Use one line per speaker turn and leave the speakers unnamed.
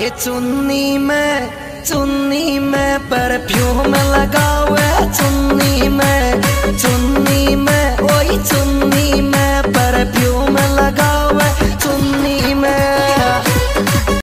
ये चुन्नी में चुन्नी में परफ्यूम लगा